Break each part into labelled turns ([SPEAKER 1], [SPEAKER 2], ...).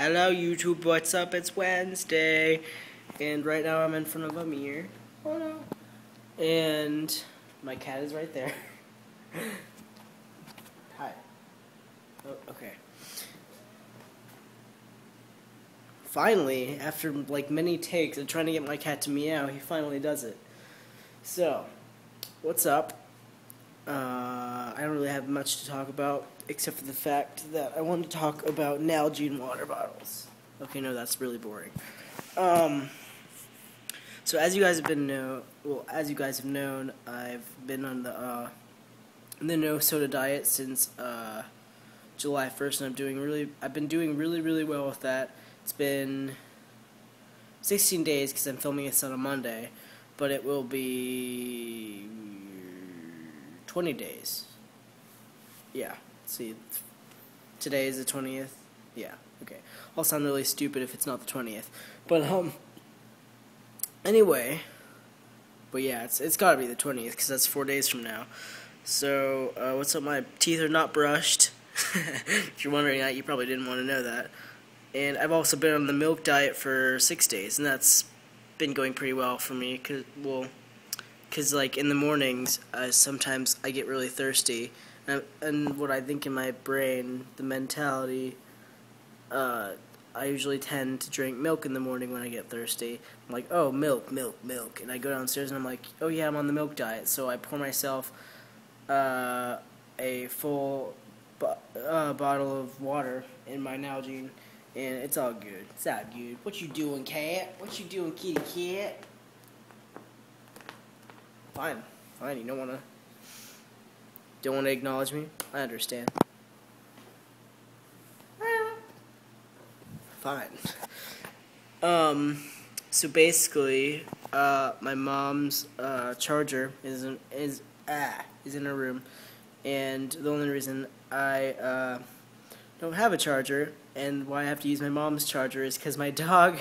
[SPEAKER 1] Hello YouTube, what's up? It's Wednesday, and right now I'm in front of a mirror. Oh no. And my cat is right there. Hi. Oh, okay. Finally, after like many takes of trying to get my cat to meow, he finally does it. So, what's up? Uh, I don't really have much to talk about except for the fact that I want to talk about Nalgene water bottles. Okay, no, that's really boring. Um, so as you guys have been know, well, as you guys have known, I've been on the uh, the no soda diet since uh, July 1st, and I'm doing really, I've been doing really, really well with that. It's been 16 days because I'm filming this on a Monday, but it will be 20 days. Yeah, see. Today is the 20th. Yeah, okay. I'll sound really stupid if it's not the 20th. But, um, anyway, but yeah, it's it's got to be the 20th because that's four days from now. So, uh, what's up? My teeth are not brushed. if you're wondering that, you probably didn't want to know that. And I've also been on the milk diet for six days, and that's been going pretty well for me. Cause well, because like in the mornings, uh, sometimes I get really thirsty, and, and, what I think in my brain, the mentality, uh, I usually tend to drink milk in the morning when I get thirsty. I'm like, oh, milk, milk, milk, and I go downstairs and I'm like, oh yeah, I'm on the milk diet, so I pour myself uh, a full bo uh, bottle of water in my Nalgene, and it's all good. It's all good. What you doing, cat? What you doing, kitty cat? Fine, fine. You don't wanna, don't wanna acknowledge me. I understand. Fine. Um. So basically, uh, my mom's uh, charger is in, is ah is in her room, and the only reason I uh, don't have a charger and why I have to use my mom's charger is because my dog.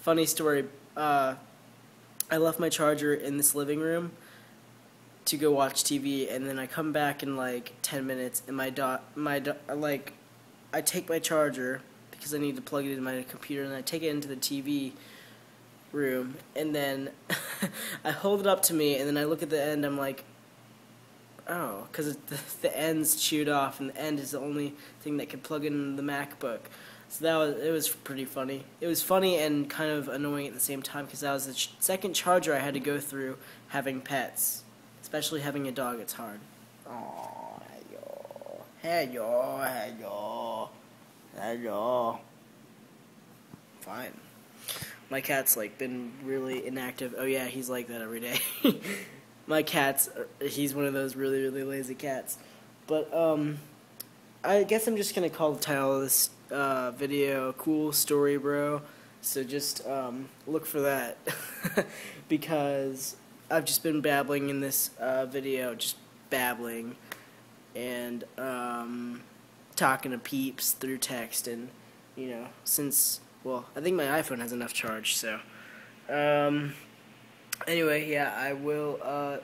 [SPEAKER 1] Funny story. Uh, I left my charger in this living room to go watch TV, and then I come back in like ten minutes, and my dot my do- like I take my charger because I need to plug it into my computer, and I take it into the TV room, and then I hold it up to me, and then I look at the end. I'm like, oh, because the, the end's chewed off, and the end is the only thing that can plug in the MacBook. So that was it was pretty funny. It was funny and kind of annoying at the same time because that was the ch second charger I had to go through having pets, especially having a dog. It's hard. Oh, hello, hello, hello, hello. Fine. My cat's like been really inactive. Oh yeah, he's like that every day. My cat's he's one of those really really lazy cats. But um, I guess I'm just gonna call the title of this uh, video cool story bro. So just um, look for that. Because I've just been babbling in this uh, video just babbling. And um, talking to peeps through text and you know since well I think my iPhone has enough charge so um, anyway yeah I will uh,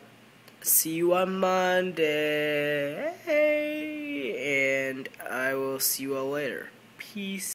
[SPEAKER 1] see you on Monday and I will see you all later Peace.